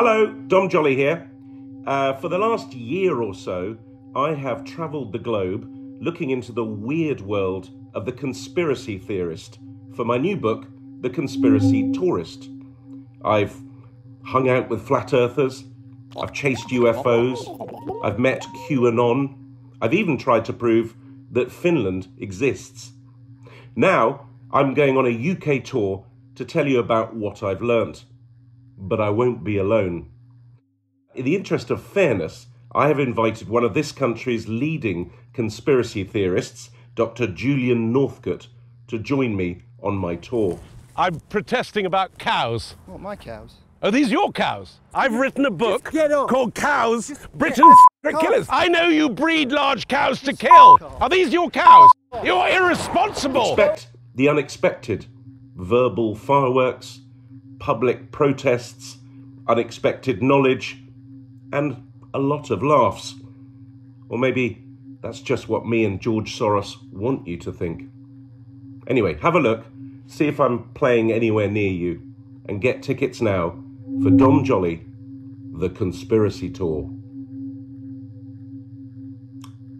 Hello, Dom Joly here. Uh, for the last year or so, I have travelled the globe looking into the weird world of the conspiracy theorist for my new book, The Conspiracy Tourist. I've hung out with flat earthers, I've chased UFOs, I've met QAnon, I've even tried to prove that Finland exists. Now, I'm going on a UK tour to tell you about what I've learnt. But I won't be alone. In the interest of fairness, I have invited one of this country's leading conspiracy theorists, Dr. Julian Northcote, to join me on my tour. I'm protesting about cows. What, my cows? Are these your cows? I've written a book called Cows, Britain's Secret Killers. I know you breed large cows to kill. Are these your cows? You're irresponsible. Expect the unexpected verbal fireworks, public protests, unexpected knowledge, and a lot of laughs. Or maybe that's just what me and George Soros want you to think. Anyway, have a look, see if I'm playing anywhere near you, and get tickets now for Dom Joly, The Conspiracy Tour.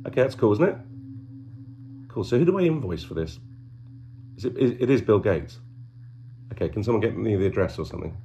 Okay, that's cool, isn't it? Cool. So who do I invoice for this? Is it, it is Bill Gates. Okay, can someone get me the address or something?